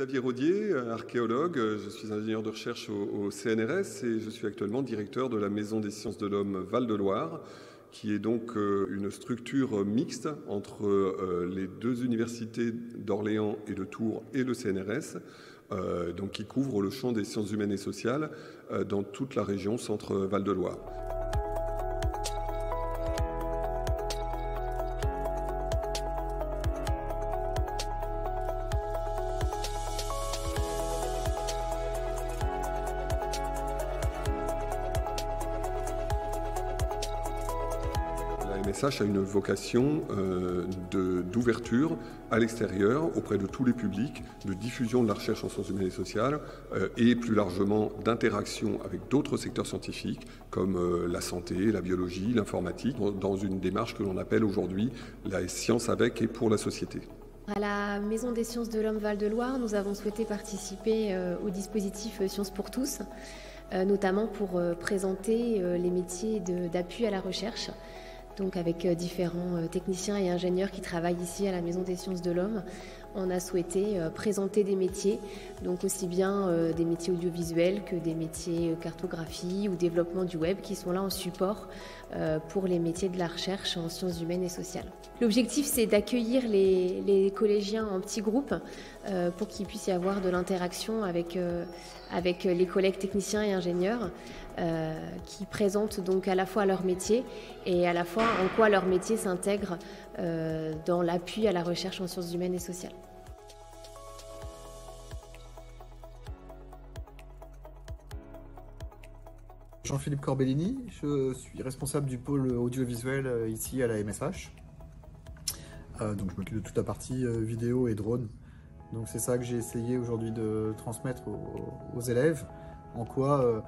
Xavier Rodier, archéologue, je suis ingénieur de recherche au, CNRS et je suis actuellement directeur de la Maison des sciences de l'homme Val-de-Loire, qui est donc euh, une structure mixte entre euh, les deux universités d'Orléans et de Tours et le CNRS, euh, donc qui couvre le champ des sciences humaines et sociales dans toute la région centre-Val-de-Loire. MSH a une vocation euh, d'ouverture à l'extérieur auprès de tous les publics, de diffusion de la recherche en sciences humaines et sociales euh, et plus largement d'interaction avec d'autres secteurs scientifiques comme euh, la santé, la biologie, l'informatique, dans une démarche que l'on appelle aujourd'hui la science avec et pour la société. À la Maison des sciences de l'homme Val-de-Loire, nous avons souhaité participer au dispositif Sciences pour tous, notamment pour présenter les métiers d'appui à la recherche donc avec euh, différents euh, techniciens et ingénieurs qui travaillent ici à la Maison des sciences de l'homme. On a souhaité euh, présenter des métiers, donc aussi bien des métiers audiovisuels que des métiers cartographie ou développement du web qui sont là en support pour les métiers de la recherche en sciences humaines et sociales. L'objectif c'est d'accueillir les, collégiens en petits groupes pour qu'il puisse y avoir de l'interaction avec, avec les collègues techniciens et ingénieurs euh, qui présentent donc à la fois leur métier et à la fois en quoi leur métier s'intègre euh, dans l'appui à la recherche en sciences humaines et sociales. Jean-Philippe Corbellini, je suis responsable du pôle audiovisuel euh, ici à la MSH. donc je m'occupe de toute la partie vidéo et drone. Donc c'est ça que j'ai essayé aujourd'hui de transmettre aux, élèves, en quoi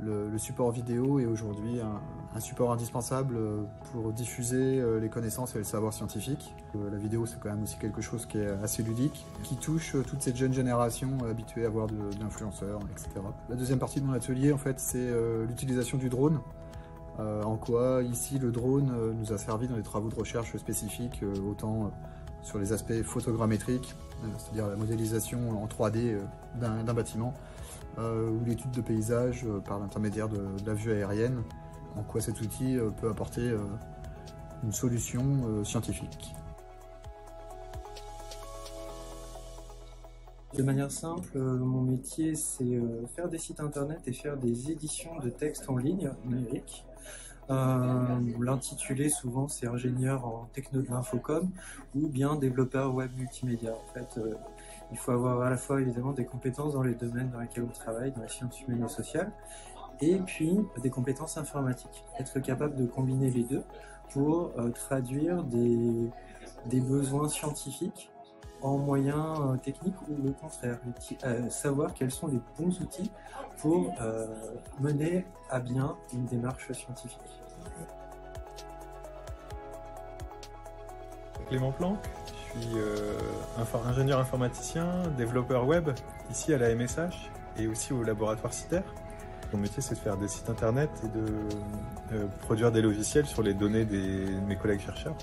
le, support vidéo est aujourd'hui un, support indispensable pour diffuser euh, les connaissances et le savoir scientifique. Euh, la vidéo, c'est quand même aussi quelque chose qui est assez ludique, qui touche euh, toute cette jeune génération habituée à voir de, l'influenceur, etc. La deuxième partie de mon atelier, en fait, c'est l'utilisation du drone. en quoi, ici, le drone nous a servi dans des travaux de recherche spécifiques, autant sur les aspects photogrammétriques, c'est-à-dire la modélisation en 3D d'un bâtiment, euh, ou l'étude de paysage euh, par l'intermédiaire de, la vue aérienne, en quoi cet outil euh, peut apporter une solution scientifique. De manière simple, mon métier c'est faire des sites internet et faire des éditions de textes en ligne numérique. L'intitulé souvent c'est ingénieur en techno de l'infocom ou bien développeur web multimédia. Il faut avoir à la fois évidemment des compétences dans les domaines dans lesquels on travaille, dans les sciences humaines et sociales, et puis des compétences informatiques. Être capable de combiner les deux pour euh, traduire des, besoins scientifiques en moyens euh, techniques ou le contraire, euh, savoir quels sont les bons outils pour mener à bien une démarche scientifique. Clément Planck, suis euh, ingénieur informaticien, développeur web ici à la MSH et aussi au laboratoire CITER. Mon métier, c'est de faire des sites internet et de euh, produire des logiciels sur les données de mes collègues chercheurs.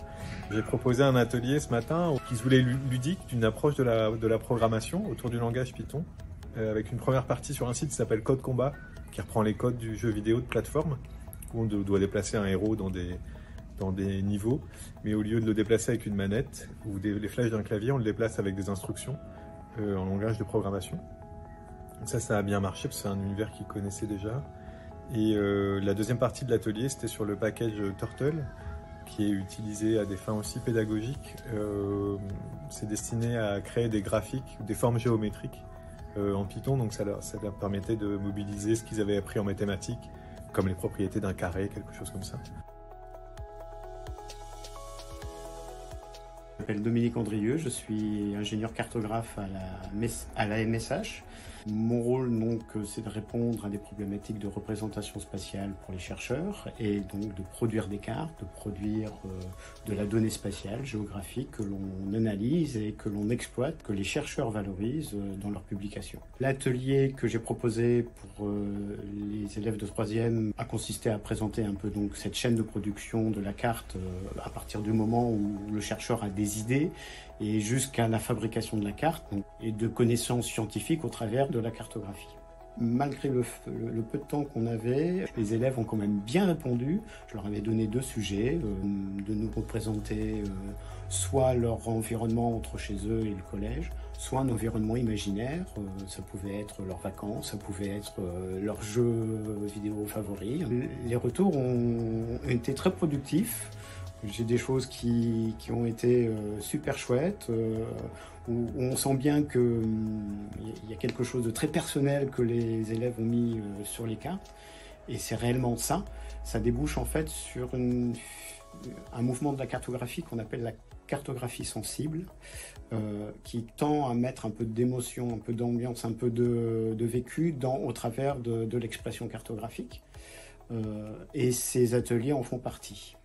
J'ai proposé un atelier ce matin qui se voulait ludique d'une approche de la, de la programmation autour du langage Python, euh, avec une première partie sur un site qui s'appelle Code Combat, qui reprend les codes du jeu vidéo de plateforme, où on doit déplacer un héros dans des, dans des niveaux, mais au lieu de le déplacer avec une manette ou des, les flèches d'un clavier, on le déplace avec des instructions euh, en langage de programmation. ça, ça a bien marché parce que c'est un univers qu'ils connaissaient déjà. Et euh, la deuxième partie de l'atelier, c'était sur le package Turtle, qui est utilisé à des fins aussi pédagogiques. Euh, c'est destiné à créer des graphiques, des formes géométriques en Python, donc ça leur, ça leur permettait de mobiliser ce qu'ils avaient appris en mathématiques, comme les propriétés d'un carré, quelque chose comme ça. M'appelle Dominique Andrieux, je suis ingénieur cartographe à la, à la MSH. Mon rôle, donc, c'est de répondre à des problématiques de représentation spatiale pour les chercheurs et donc de produire des cartes, de produire de la donnée spatiale, géographique que l'on analyse et que l'on exploite, que les chercheurs valorisent dans leurs publications. L'atelier que j'ai proposé pour les élèves de troisième a consisté à présenter un peu donc cette chaîne de production de la carte à partir du moment où le chercheur a des idées et jusqu'à la fabrication de la carte et de connaissances scientifiques au travers de la cartographie. Malgré le, peu de temps qu'on avait, les élèves ont quand même bien répondu. Je leur avais donné deux sujets, euh, de nous représenter euh, soit leur environnement entre chez eux et le collège, soit un environnement imaginaire. Euh, ça pouvait être leurs vacances, ça pouvait être leur jeu vidéo favori. Les retours ont été très productifs. J'ai des choses qui, qui, ont été euh, super chouettes, euh, où, on sent bien qu'il hum, y a quelque chose de très personnel que les élèves ont mis euh, sur les cartes. Et c'est réellement ça. Ça débouche en fait sur un mouvement de la cartographie qu'on appelle la cartographie sensible, qui tend à mettre un peu d'émotion, un peu d'ambiance, un peu de, de vécu dans, au travers de, l'expression cartographique. Et ces ateliers en font partie.